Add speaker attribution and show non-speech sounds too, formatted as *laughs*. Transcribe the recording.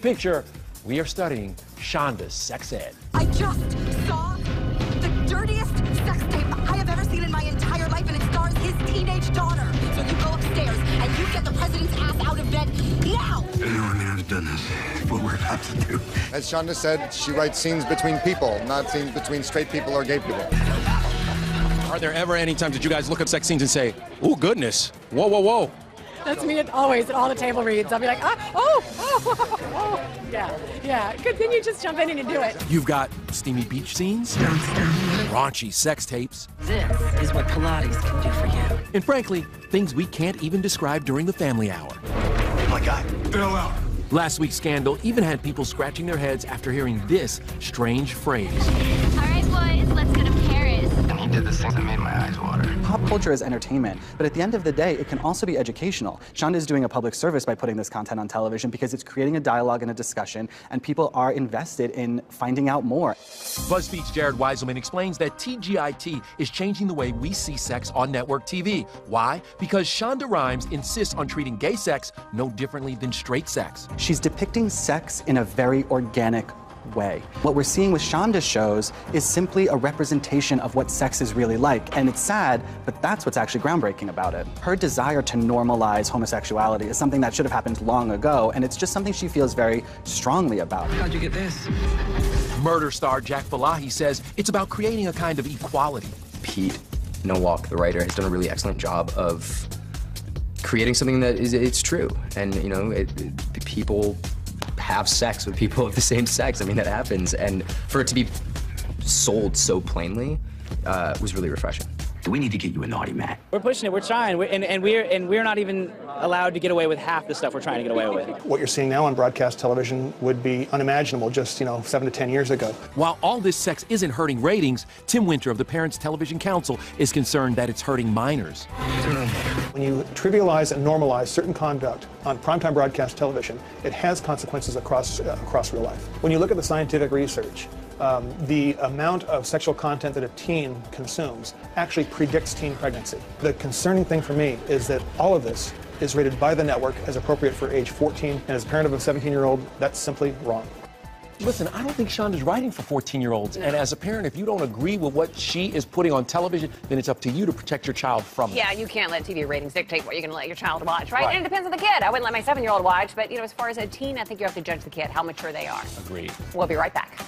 Speaker 1: picture, we are studying Shonda's sex ed.
Speaker 2: I just saw the dirtiest sex tape I have ever seen in my entire life, and it stars his teenage daughter. So you go upstairs and you get the president's ass out of bed now.
Speaker 3: Anyone who's done this, *laughs* what we're about to do.
Speaker 4: As Shonda said, she writes scenes between people, not scenes between straight people or gay people.
Speaker 1: Are there ever any times that you guys look at sex scenes and say, "Oh goodness, whoa, whoa, whoa"?
Speaker 5: That's me at, always at all the table reads. I'll be like, ah, oh, oh, oh, *laughs* yeah, yeah. Good thing you just jump in and do it.
Speaker 1: You've got steamy beach scenes, raunchy sex tapes,
Speaker 6: This is what Pilates can do for you.
Speaker 1: and frankly, things we can't even describe during the family hour.
Speaker 3: Oh my God, throw out.
Speaker 1: Last week's scandal even had people scratching their heads after hearing this strange phrase.
Speaker 7: All right, boys, let's go to Paris.
Speaker 3: And he did this thing that made my eyes water.
Speaker 8: Pop culture is entertainment, but at the end of the day, it can also be educational. Shonda is doing a public service by putting this content on television because it's creating a dialogue and a discussion, and people are invested in finding out more.
Speaker 1: BuzzFeed's Jared Weiselman explains that TGIT is changing the way we see sex on network TV. Why? Because Shonda Rhimes insists on treating gay sex no differently than straight sex.
Speaker 8: She's depicting sex in a very organic way. What we're seeing with Shonda's shows is simply a representation of what sex is really like. And it's sad, but that's what's actually groundbreaking about it. Her desire to normalize homosexuality is something that should have happened long ago, and it's just something she feels very strongly about.
Speaker 6: How'd you get this?
Speaker 1: Murder star Jack Falahee says it's about creating a kind of equality.
Speaker 9: Pete Nowalk, the writer, has done a really excellent job of creating something that is it's true, and you know, it, it- people have sex with people of the same sex. I mean, that happens, and for it to be sold so plainly uh, was really refreshing.
Speaker 3: Do we need to get you a naughty mat?
Speaker 10: We're pushing it. We're trying, we and, and we're and we're not even allowed to get away with half the stuff we're trying to get away with.
Speaker 11: What you're seeing now on broadcast television would be unimaginable just, you know, seven to ten years ago.
Speaker 1: While all this sex isn't hurting ratings, Tim Winter of the Parents Television Council is concerned that it's hurting minors.
Speaker 11: When you trivialize and normalize certain conduct on primetime broadcast television, it has consequences across, uh, across real life. When you look at the scientific research, um, the amount of sexual content that a teen consumes actually predicts teen pregnancy. The concerning thing for me is that all of this is rated by the network as appropriate for age 14, and as a parent of a 17 year old, that's simply wrong.
Speaker 1: Listen, I don't think Shonda's writing for 14 year olds. And as a parent, if you don't agree with what she is putting on television, then it's up to you to protect your child from it.
Speaker 12: Yeah, you can't let TV ratings dictate what you're going to let your child watch, right?
Speaker 1: Right.
Speaker 12: And it depends on the kid. I wouldn't let my seven-year-old watch, but you know, as far as a teen, I think you have to judge the kid how mature they are.
Speaker 1: Agreed.
Speaker 12: We'll be right back.